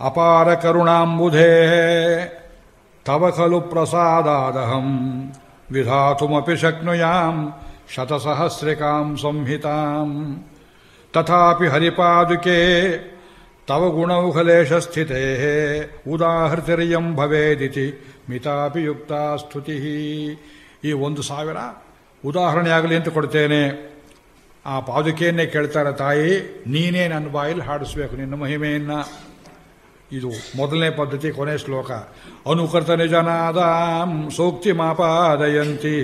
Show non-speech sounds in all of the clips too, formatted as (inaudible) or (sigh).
ಅಪಾರ ಕರುಣಾಂಬುಧೇ. ತವ ಖಲು ಪ್ರಸಾದಾದಹಂ. ವಿಧಾತುಮಪಿ ಶಕ್ನುಯಾಂ ಶತಸಹಸ್ರಿಕಾಂ ಸಂಹಿತಾಂ. ತಥಾಪಿ ಹರಿಪಾದುಕೆ ತವ ಗುಣೌಖಲೇಶ ಸ್ಥಿತೇ ಉದಾಹೃತಿರ್ಯಂ ಭವೇದಿತಿ ಮಿತಾಪಿ ಯುಕ್ತ ಸ್ತುತಿ. ಈ ಒಂದು ಸಾವಿರ ಉದಾಹರಣೆಯಾಗಲಿ ಅಂತ ಕೊಡ್ತೇನೆ. ಆ ಪಾದುಕೆಯನ್ನೇ ಕೇಳ್ತಾರೆ ತಾಯಿ, ನೀನೇ ನನ್ನ ಬಾಯಲ್ಲಿ ಹಾಡಿಸ್ಬೇಕು ನಿನ್ನ ಮಹಿಮೆಯನ್ನ. ಇದು ಮೊದಲನೇ ಪದ್ಧತಿ ಕೊನೆ ಶ್ಲೋಕ. ಅನುಕರ್ತನೆ ಜನಾದ ಸೂಕ್ತಿ ಮಾಪಾದಯಂತಿ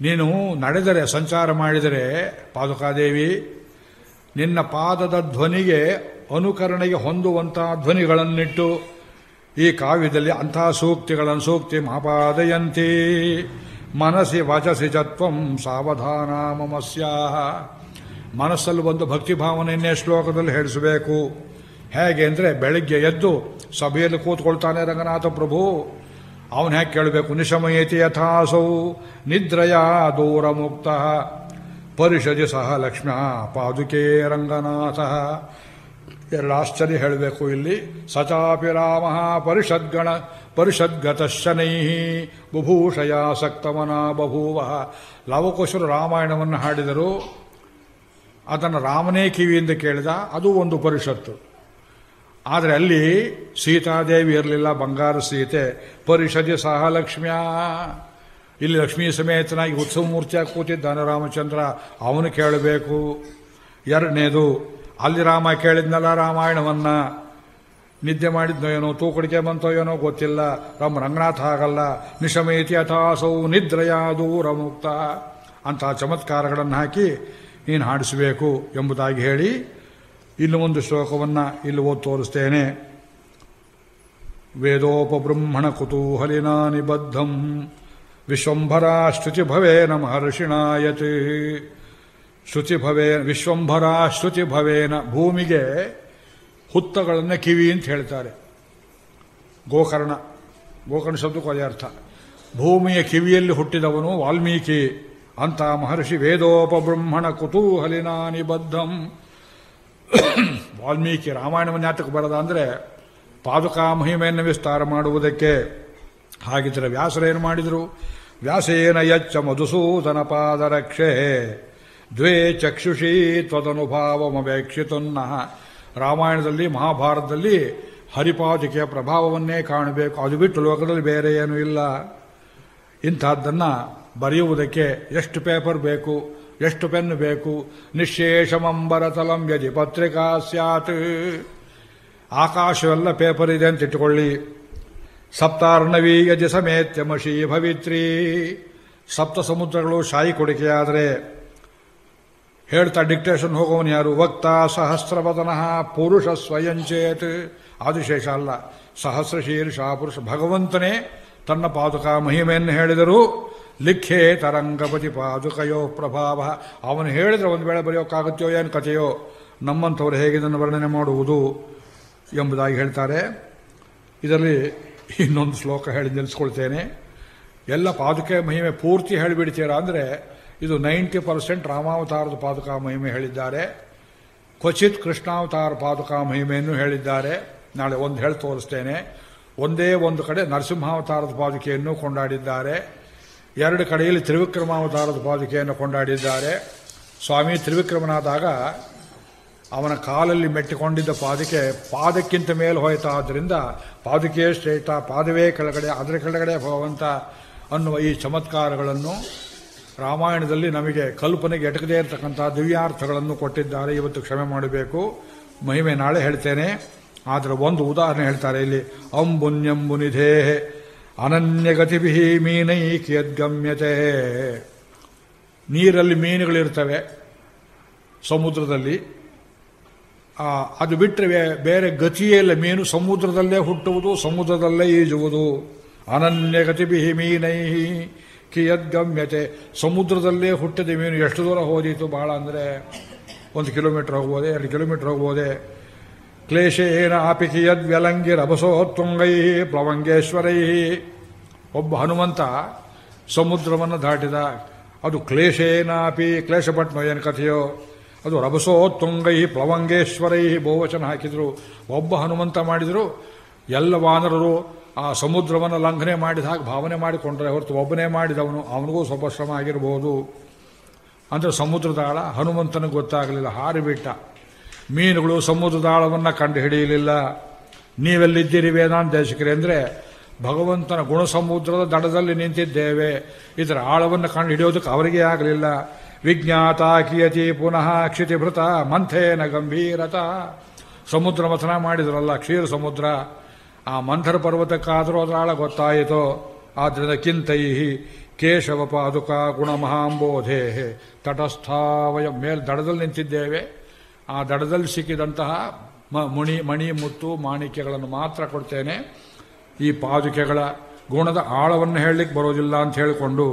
ನೀನು ನಡೆದರೆ, ಸಂಚಾರ ಮಾಡಿದರೆ, ಪಾದುಕಾದೇವಿ, ನಿನ್ನ ಪಾದದ ಧ್ವನಿಗೆ ಅನುಕರಣೆಗೆ ಹೊಂದುವಂತಹ ಧ್ವನಿಗಳನ್ನಿಟ್ಟು, ಈ ಕಾವ್ಯದಲ್ಲಿ ಅಂತಹ ಸೂಕ್ತಿಗಳನ್ನು ಸೂಕ್ತಿ ಮಾಪಾದಯಂತಿ ಮನಸ್ಸಿ ವಚಸಿ ಚತ್ವಂ ಸಾವಧಾನ ಮಮಸ್ಯಾಹ ಮನಸ್ಸಲ್ಲಿ ಒಂದು ಭಕ್ತಿ ಭಾವನೆಯನ್ನೇ ಶ್ಲೋಕದಲ್ಲಿ ಹೇಳಿಸಬೇಕು. ಹೇಗೆ ಅಂದರೆ ಬೆಳಗ್ಗೆ ಎದ್ದು ಸಭೆಯಲ್ಲಿ ಕೂತ್ಕೊಳ್ತಾನೆ ರಂಗನಾಥ ಪ್ರಭು. ಅವನು ಹೇಗೆ ಕೇಳಬೇಕು? ನಿಶಮಯತಿ ಯಥಾಸೌ, ನಿದ್ರಯ ದೂರ ಮುಕ್ತ. ಪರಿಷದಿ ಸಹ ಲಕ್ಷ್ಮ್ಯ ಪಾದುಕೆ ರಂಗನಾಥ. ಎರಡು ಆಶ್ಚರ್ಯ ಹೇಳಬೇಕು ಇಲ್ಲಿ. ಸಚಾಪಿ ರಾಮ, ಪರಿಷದ್ಗಣ ಪರಿಷದ್ಗತ ಶನೈ ಬುಭೂಷಯ ಸಕ್ತಮನ ಬಭೂವ. ಲವಕುಶರು ರಾಮಾಯಣವನ್ನು ಹಾಡಿದರು. ಅದನ್ನು ರಾಮನೇ ಕಿವಿಯಿಂದ ಕೇಳಿದ. ಅದು ಒಂದು ಪರಿಷತ್ತು. ಆದರೆ ಅಲ್ಲಿ ಸೀತಾದೇವಿ ಇರಲಿಲ್ಲ, ಬಂಗಾರ ಸೀತೆ. ಪರಿಷದಿ ಸಹ ಲಕ್ಷ್ಮ್ಯ ಇಲ್ಲಿ ಲಕ್ಷ್ಮೀ ಸಮೇತನಾಗಿ ಉತ್ಸವ ಮೂರ್ತಿಯಾಗಿ ಕೂತಿದ್ದಾನೆ ರಾಮಚಂದ್ರ ಅವನು ಕೇಳಬೇಕು. ಎರಡನೇದು, ಅಲ್ಲಿ ರಾಮ ಕೇಳಿದ್ನಲ್ಲ ರಾಮಾಯಣವನ್ನ. ನಿದ್ದೆ ಮಾಡಿದ್ನೋ ಏನೋ, ತೂಕಡಿಕೆ ಬಂತೋ ಏನೋ ಗೊತ್ತಿಲ್ಲ. ರಾಮ ರಂಗನಾಥ ಆಗಲ್ಲ. ನಿಶಮೇತಿ ಅಥಾಸೌ ನಿದ್ರೆಯಾದೂ ರಮುಕ್ತ ಮುಕ್ತ ಅಂತಹ ಚಮತ್ಕಾರಗಳನ್ನು ಹಾಕಿ ನೀನು ಹಾಡಿಸಬೇಕು ಎಂಬುದಾಗಿ ಹೇಳಿ ಇನ್ನು ಒಂದು ಶ್ಲೋಕವನ್ನು ಇಲ್ಲಿ ಓದ್ ತೋರಿಸ್ತೇನೆ. ವೇದೋಪಬ್ರಹ್ಮಣ ಕುತೂಹಲಿನಾ ನಿಬದ್ಧಂ. ವಿಶ್ವಂಭರ ಶ್ರುತಿ ಭವೇನ ಮಹರ್ಷಿಣಾಯತಿ ಶ್ರುತಿ ಭವೇ ವಿಶ್ವಂಭರ ಶ್ರುತಿ ಭವೇನ ಭೂಮಿಗೆ ಹುತ್ತಗಳನ್ನು ಕಿವಿ ಅಂತ ಹೇಳ್ತಾರೆ. ಗೋಕರ್ಣ. ಗೋಕರ್ಣ ಶಬ್ದಕ್ಕೂ ಅರ್ಥ. ಭೂಮಿಯ ಕಿವಿಯಲ್ಲಿ ಹುಟ್ಟಿದವನು ವಾಲ್ಮೀಕಿ. ಅಂತ ಮಹರ್ಷಿ ವೇದೋಪಬ್ರಹ್ಮಣ ಕುತೂಹಲಿನಾ ನಿಬದ್ಧಂ. (coughs) ವಾಲ್ಮೀಕಿ ರಾಮಾಯಣವನ್ನು ಯಾತಕ್ಕೆ ಬರದ ಅಂದರೆ ಪಾದುಕಾ ಮಹಿಮೆಯನ್ನು ವಿಸ್ತಾರ ಮಾಡುವುದಕ್ಕೆ. ಹಾಗಿದ್ರೆ ವ್ಯಾಸರೇನು ಮಾಡಿದರು? ವ್ಯಾಸೇನ ಯಚ್ಚ ಮಧುಸೂದನ ಪಾದರಕ್ಷೆ, ದ್ವೇ ಚಕ್ಷುಷಿ ತ್ವದನುಭಾವಮಪೇಕ್ಷಿತುನ್ನಃ ರಾಮಾಯಣದಲ್ಲಿ, ಮಹಾಭಾರತದಲ್ಲಿ ಹರಿಪಾದಿಕೆಯ ಪ್ರಭಾವವನ್ನೇ ಕಾಣಬೇಕು. ಅದು ಬಿಟ್ಟು ಲೋಕದಲ್ಲಿ ಬೇರೆ ಏನೂ ಇಲ್ಲ. ಇಂಥದ್ದನ್ನು ಬರೆಯುವುದಕ್ಕೆ ಎಷ್ಟು ಪೇಪರ್ ಬೇಕು? ಎಷ್ಟು ಪೆನ್ನು ಬೇಕು? ನಿಶೇಷಮಂಬರತಲಂ ಯದಿ ಪತ್ರಿಕಾ ಸ್ಯಾತ್. ಆಕಾಶವೆಲ್ಲ ಪೇಪರ್ ಇದೆ ಅಂತ ಇಟ್ಟುಕೊಳ್ಳಿ. ಸಪ್ತಾರ್ಣವಿ ಯಜ ಸಮೇತ್ಯಮಶಿ ಭವಿತ್ರಿ. ಸಪ್ತ ಸಮುದ್ರಗಳು ಶಾಯಿ ಕೊಡಿಕೆಯಾದರೆ ಹೇಳ್ತಾ ಡಿಕ್ಟೇಷನ್ ಹೋಗೋನು ಯಾರು? ವಕ್ತ ಸಹಸ್ರವದನಃ ಪುರುಷ ಸ್ವಯಂಚೇತ್ ಆದಿಶೇಷ ಅಲ್ಲ ಸಹಸ್ರ ಶೀರ್ಷ ಪುರುಷ ಭಗವಂತನೇ ತನ್ನ ಪಾದುಕ ಮಹಿಮೆಯನ್ನು ಹೇಳಿದರು. ಲಿಖೇ ತರಂಗಪತಿ ಪಾದುಕಯೋ ಪ್ರಭಾವ. ಅವನು ಹೇಳಿದ್ರೆ ಒಂದು ವೇಳೆ ಬರೆಯೋಕ್ಕಾಗುತ್ತೋ, ಏನು ಕಥೆಯೋ, ನಮ್ಮಂಥವ್ರು ಹೇಗೆ ಇದನ್ನು ವರ್ಣನೆ ಮಾಡುವುದು ಎಂಬುದಾಗಿ ಹೇಳ್ತಾರೆ. ಇದರಲ್ಲಿ ಇನ್ನೊಂದು ಶ್ಲೋಕ ಹೇಳಿ ನಿಲ್ಲಿಸ್ಕೊಳ್ತೇನೆ. ಎಲ್ಲ ಪಾದುಕೆ ಮಹಿಮೆ ಪೂರ್ತಿ ಹೇಳಿಬಿಡ್ತೀರಾ ಅಂದರೆ ಇದು ನೈಂಟಿ ಪರ್ಸೆಂಟ್ ರಾಮಾವತಾರದ ಪಾದುಕಾ ಮಹಿಮೆ ಹೇಳಿದ್ದಾರೆ. ಕ್ವಚಿತ್ ಕೃಷ್ಣಾವತಾರ ಪಾದುಕಾ ಮಹಿಮೆಯನ್ನು ಹೇಳಿದ್ದಾರೆ. ನಾಳೆ ಒಂದು ಹೇಳಿ ತೋರಿಸ್ತೇನೆ. ಒಂದೇ ಒಂದು ಕಡೆ ನರಸಿಂಹಾವತಾರದ ಪಾದುಕೆಯನ್ನು ಕೊಂಡಾಡಿದ್ದಾರೆ. ಎರಡು ಕಡೆಯಲ್ಲಿ ತ್ರಿವಿಕ್ರಮಾವತಾರದ ಪಾದುಕೆಯನ್ನು ಕೊಂಡಾಡಿದ್ದಾರೆ. ಸ್ವಾಮಿ ತ್ರಿವಿಕ್ರಮನಾದಾಗ ಅವನ ಕಾಲಲ್ಲಿ ಮೆಟ್ಟಿಕೊಂಡಿದ್ದ ಪಾದಕ್ಕೆ ಪಾದಕ್ಕಿಂತ ಮೇಲೆ ಹೋಯ್ತಾ ಆದ್ದರಿಂದ ಪಾದಕೆಯೇ ಶ್ರೇಷ್ಠ, ಪಾದವೇ ಕೆಳಗಡೆ ಅದರ ಕೆಳಗಡೆ ಭಗವಂತ ಅನ್ನುವ ಈ ಚಮತ್ಕಾರಗಳನ್ನು ರಾಮಾಯಣದಲ್ಲಿ ನಮಗೆ ಕಲ್ಪನೆಗೆ ಎಟಕದೇ ಇರತಕ್ಕಂಥ ದಿವ್ಯಾರ್ಥಗಳನ್ನು ಕೊಟ್ಟಿದ್ದಾರೆ. ಇವತ್ತು ಕ್ಷಮೆ ಮಾಡಬೇಕು. ಮಹಿಮೆ ನಾಳೆ ಹೇಳ್ತೇನೆ. ಆದರೆ ಒಂದು ಉದಾಹರಣೆ ಹೇಳ್ತಾರೆ ಇಲ್ಲಿ. ಅಂಬುನ್ಯಂಬು ನಿಧೇ ಅನನ್ಯಗತಿಭಿ ಮೀನೈ ಕಿಯದ್ಗಮ್ಯತೆ ನೀರಲ್ಲಿ ಮೀನುಗಳಿರ್ತವೆ ಸಮುದ್ರದಲ್ಲಿ. ಅದು ಬಿಟ್ಟರೆ ಬೇರೆ ಗತಿಯೇ ಇಲ್ಲ. ಮೀನು ಸಮುದ್ರದಲ್ಲೇ ಹುಟ್ಟುವುದು, ಸಮುದ್ರದಲ್ಲೇ ಈಜುವುದು. ಅನನ್ಯಗತಿಭಿ ಮೀನೈ ಕಿಯದ್ಗಮ್ಯತೆ. ಸಮುದ್ರದಲ್ಲೇ ಹುಟ್ಟಿದ ಮೀನು ಎಷ್ಟು ದೂರ ಹೋದೀತು? ಬಹಳ ಅಂದರೆ ಒಂದು ಕಿಲೋಮೀಟರ್ ಹೋಗ್ಬೋದೆ, ಎರಡು ಕಿಲೋಮೀಟರ್ ಹೋಗ್ಬೋದೇ? ಕ್ಲೇಶೇನ ಆಪಿ ಕಿಯದ್ವ್ಯಲಂಗಿ ರಭಸೋತ್ತುಂಗೈ ಪ್ಲವಂಗೇಶ್ವರೈ ಒಬ್ಬ ಹನುಮಂತ ಸಮುದ್ರವನ್ನು ದಾಟಿದ. ಅದು ಕ್ಲೇಶೇನಾಪಿ ಕ್ಲೇಶಪಟ್ನೋ ಏನು ಕಥೆಯೋ? ಅದು ರಭಸೋ ತುಂಗೈ ಪ್ಲವಂಗೇಶ್ವರೈ ಬಹುವಚನ ಹಾಕಿದ್ರು. ಒಬ್ಬ ಹನುಮಂತ ಮಾಡಿದ್ರು. ಎಲ್ಲ ವಾನರರು ಆ ಸಮುದ್ರವನ್ನು ಲಂಘನೆ ಮಾಡಿದ ಹಾಗೆ ಭಾವನೆ ಮಾಡಿಕೊಂಡ್ರೆ ಹೊರತು ಒಬ್ಬನೇ ಮಾಡಿದವನು ಅವನಿಗೂ ಸ್ವಲ್ಪ ಶ್ರಮ ಆಗಿರಬಹುದು ಅಂದರೆ ಸಮುದ್ರದಾಳ ಹನುಮಂತನಿಗೆ ಗೊತ್ತಾಗಲಿಲ್ಲ, ಹಾರಿಬಿಟ್ಟ. ಮೀನುಗಳು ಸಮುದ್ರದಾಳವನ್ನು ಕಂಡು ಹಿಡಿಯಲಿಲ್ಲ. ನೀವೆಲ್ಲಿದ್ದೀರಿ ವೇದಾಂತ ದೇಶಕರೇ ಅಂದರೆ, ಭಗವಂತನ ಗುಣ ಸಮುದ್ರದ ದಡದಲ್ಲಿ ನಿಂತಿದ್ದೇವೆ. ಇದರ ಆಳವನ್ನು ಕಂಡು ಹಿಡಿಯೋದಕ್ಕೆ ಅವರಿಗೆ ಆಗಲಿಲ್ಲ. ವಿಜ್ಞಾತ ಕಿಯತಿ ಪುನಃ ಕ್ಷಿತಿಭೃತ ಮಂಥೇನ ಗಂಭೀರತ. ಸಮುದ್ರ ಮಥನ ಮಾಡಿದ್ರಲ್ಲ, ಕ್ಷೀರ ಸಮುದ್ರ. ಆ ಮಂಥರ ಪರ್ವತಕ್ಕಾದರೂ ಅದರ ಆಳ ಗೊತ್ತಾಯಿತು? ಆದ್ದರಿಂದ ಕಿಂತೈಹಿ ಕೇಶವ ಪಾದುಕ ಗುಣಮಹಾಂಬೋಧೇ ತಟಸ್ಥಾವಯ ಮೇಲ್ ದಡದಲ್ಲಿ ನಿಂತಿದ್ದೇವೆ. ಆ ದಡದಲ್ಲಿ ಸಿಕ್ಕಿದಂತಹ ಮುಣಿ, ಮಣಿ, ಮುತ್ತು, ಮಾಣಿಕ್ಯಗಳನ್ನು ಮಾತ್ರ ಕೊಡ್ತೇನೆ. ಈ ಪಾದುಕೆಗಳ ಗುಣದ ಆಳವನ್ನು ಹೇಳಲಿಕ್ಕೆ ಬರೋದಿಲ್ಲ ಅಂತ ಹೇಳಿಕೊಂಡು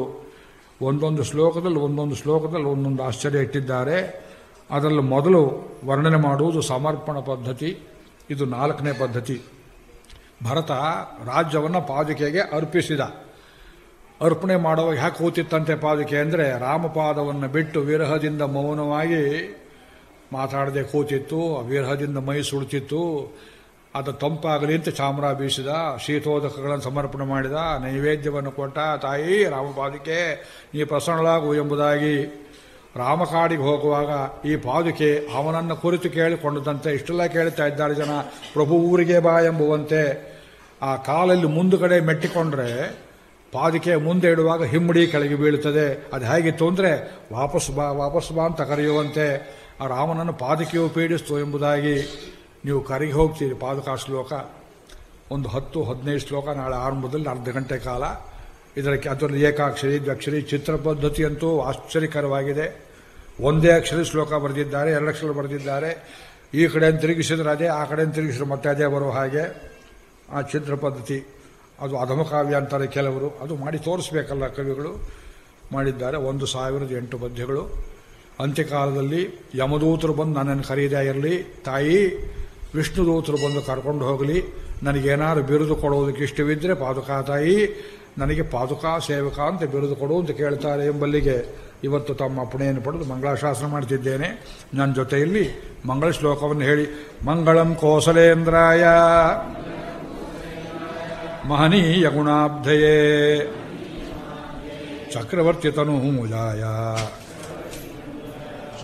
ಒಂದೊಂದು ಶ್ಲೋಕದಲ್ಲಿ ಒಂದೊಂದು ಶ್ಲೋಕದಲ್ಲಿ ಒಂದೊಂದು ಆಶ್ಚರ್ಯ ಇಟ್ಟಿದ್ದಾರೆ. ಅದರಲ್ಲಿ ಮೊದಲು ವರ್ಣನೆ ಮಾಡುವುದು ಸಮರ್ಪಣ ಪದ್ಧತಿ, ಇದು ನಾಲ್ಕನೇ ಪದ್ಧತಿ. ಭರತ ರಾಜ್ಯವನ್ನು ಪಾದುಕೆಗೆ ಅರ್ಪಿಸಿದ. ಅರ್ಪಣೆ ಮಾಡುವಾಗ ಯಾಕೆ ಕೂತಿತ್ತಂತೆ ಪಾದುಕೆ ಅಂದರೆ ರಾಮಪಾದವನ್ನು ಬಿಟ್ಟು ವಿರಹದಿಂದ ಮೌನವಾಗಿ ಮಾತಾಡದೆ ಕೂತಿತ್ತು, ವಿರಹದಿಂದ ಮೈ ಸುಡುತ್ತಿತ್ತು. ಅದು ತಂಪಾಗಲಿ ಅಂತ ಚಾಮರ ಬೀಸಿದ, ಶೀತೋದಕಗಳನ್ನು ಸಮರ್ಪಣೆ ಮಾಡಿದ, ನೈವೇದ್ಯವನ್ನು ಕೊಟ್ಟ, ತಾಯಿ ರಾಮಪಾದುಕೆ ನೀ ಪ್ರಸನ್ನಳಾಗು ಎಂಬುದಾಗಿ ರಾಮಕಾಡಿಗೆ ಹೋಗುವಾಗ ಈ ಪಾದುಕೆ ಅವನನ್ನು ಕುರಿತು ಕೇಳಿಕೊಂಡದಂತೆ ಇಷ್ಟೆಲ್ಲ ಕೇಳ್ತಾ ಇದ್ದಾರೆ ಜನ, ಪ್ರಭು ಊರಿಗೆ ಬಾ ಎಂಬುವಂತೆ. ಆ ಕಾಲಲ್ಲಿ ಮುಂದುಗಡೆ ಮೆಟ್ಟಿಕೊಂಡ್ರೆ, ಪಾದಿಕೆ ಮುಂದೆ ಇಡುವಾಗ ಹಿಮ್ಮಡಿ ಕೆಳಗೆ ಬೀಳುತ್ತದೆ. ಅದು ಹೇಗಿತ್ತು ಅಂದರೆ, ವಾಪಸ್ ಬಾ ವಾಪಸ್ ಬಾ ಅಂತ ಕರೆಯುವಂತೆ. ಆ ರಾಮನನ್ನು ಪಾದಕೆಯು ಪೀಡಿಸ್ತು ಎಂಬುದಾಗಿ ನೀವು ಕರೆಗೆ ಹೋಗ್ತೀರಿ. ಪಾದುಕಾ ಶ್ಲೋಕ ಒಂದು ಹತ್ತು, ಹದಿನೈದು ಶ್ಲೋಕ ನಾಳೆ ಆರಂಭದಲ್ಲಿ ಅರ್ಧ ಗಂಟೆ ಕಾಲ. ಇದಕ್ಕೆ ಅದರಲ್ಲಿ ಏಕಾಕ್ಷರಿ, ದ್ವಕ್ಷರಿ, ಚಿತ್ರ ಪದ್ಧತಿಯಂತೂ ಆಶ್ಚರ್ಯಕರವಾಗಿದೆ. ಒಂದೇ ಅಕ್ಷರ ಶ್ಲೋಕ ಬರೆದಿದ್ದಾರೆ, ಎರಡು ಅಕ್ಷರ ಬರೆದಿದ್ದಾರೆ. ಈ ಕಡೆ ತಿರುಗಿಸಿದ್ರೆ ಅದೇ, ಆ ಕಡೆ ತಿರುಗಿಸಿದ್ರೆ ಮತ್ತೆ ಅದೇ ಬರೋ ಹಾಗೆ ಆ ಚಿತ್ರ ಪದ್ಧತಿ. ಅದು ಅಧಮಕಾವ್ಯ ಅಂತಾರೆ ಕೆಲವರು. ಅದು ಮಾಡಿ ತೋರಿಸ್ಬೇಕಲ್ಲ ಕವಿಗಳು. ಮಾಡಿದ್ದಾರೆ ಒಂದು ಸಾವಿರದ ಎಂಟು ಪದ್ಯಗಳು. ಅಂತ್ಯಕಾಲದಲ್ಲಿ ಯಮದೂತರು ಬಂದು ನನ್ನನ್ನು ಕರೀದೇ ಇರಲಿ. ತಾಯಿ ವಿಷ್ಣುದೂತರು ಬಂದು ಕರ್ಕೊಂಡು ಹೋಗಲಿ. ನನಗೇನಾದ್ರು ಬಿರುದು ಕೊಡೋದಕ್ಕೆ ಇಷ್ಟವಿದ್ದರೆ ಪಾದುಕಾ ತಾಯಿ, ನನಗೆ ಪಾದುಕಾ, ಸೇವಕ ಅಂತ ಬಿರುದು ಕೊಡು ಅಂತ ಕೇಳ್ತಾರೆ ಎಂಬಲ್ಲಿಗೆ ಇವತ್ತು ತಮ್ಮ ಅಪ್ಪಣೆಯನ್ನು ಪಡೆದು ಮಂಗಳಾಶಾಸನ ಮಾಡ್ತಿದ್ದೇನೆ. ನನ್ನ ಜೊತೆಯಲ್ಲಿ ಮಂಗಳ ಶ್ಲೋಕವನ್ನು ಹೇಳಿ. ಮಂಗಳಂ ಕೋಸಲೇಂದ್ರಾಯ. ಮಹನೀಯ ಗುಣಾಬ್ಧಯೇ. ಚಕ್ರವರ್ತಿ ತನೂಜಾಯ ಸಾರ್ವಭೌಮಾಯ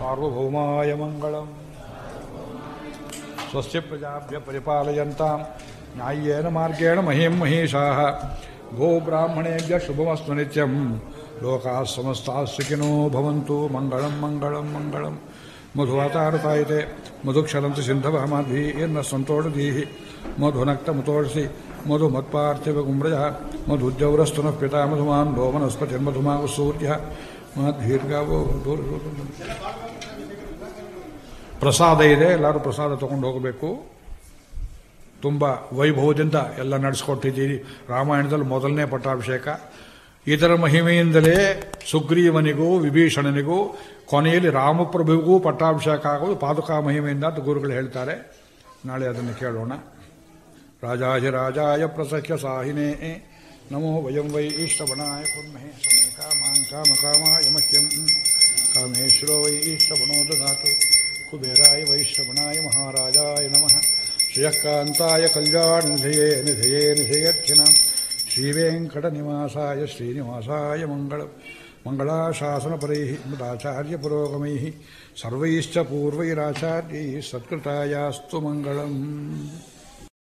सार्वभौमाय मङ्गलम् स्वस्य प्रजाभ्य परिपालयन्तां न्याय्येन मार्गेण महीं महिषाः। गोब्राह्मणेभ्य शुभमस्तु नित्यं लोकाः समस्ताः सुखिनो भवन्तु। मङ्गलं मङ्गलं मङ्गलं मधुवातारतायते। मधुक्षरन्ति सिन्धवहमाद्भिर्न सन्तोषधीः। मधुनक्तमुतोषि मधुद्यौरस्तु नः पिता मधुमान्। भो वनस्पतिर्मधुमावसूर्यः ಪ್ರಸಾದ ಇದೆ, ಎಲ್ಲರೂ ಪ್ರಸಾದ ತಗೊಂಡು ಹೋಗಬೇಕು. ತುಂಬ ವೈಭವದಿಂದ ಎಲ್ಲ ನಡೆಸ್ಕೊಟ್ಟಿದ್ದೀರಿ. ರಾಮಾಯಣದಲ್ಲಿ ಮೊದಲನೇ ಪಟ್ಟಾಭಿಷೇಕ. ಇದರ ಮಹಿಮೆಯಿಂದಲೇ ಸುಗ್ರೀವನಿಗೂ, ವಿಭೀಷಣನಿಗೂ, ಕೊನೆಯಲ್ಲಿ ರಾಮಪ್ರಭುವಿಗೂ ಪಟ್ಟಾಭಿಷೇಕ ಆಗೋದು ಪಾದುಕಾ ಮಹಿಮೆಯಿಂದ ಅಂತ ಗುರುಗಳು ಹೇಳ್ತಾರೆ. ನಾಳೆ ಅದನ್ನು ಕೇಳೋಣ. ರಾಜಾಧಿರಾಜಾಯ ಪ್ರಸಖ್ಯ ಸಾಹಿನೇ. ನಮೋ ವಯಂ ವೈ ಈಷ್ಟವಣಾಯ ಕುರ್ಮಹೇ कामान् कामकामाय मह्यम्। कामेश्वरो वै श्रवणो दधातु। कुबेराय वै श्रवणाय महाराजाय नमः। श्रियःकान्ताय कल्याणनिधये निधये निधयर्थिनां श्रीवेङ्कटनिवासाय श्रीनिवासाय मङ्गलम्। मङ्गलाशासनपरैः मदाचार्यपुरोगमैः। सर्वैश्च पूर्वैराचार्यैः सत्कृतायास्तु मङ्गलम्।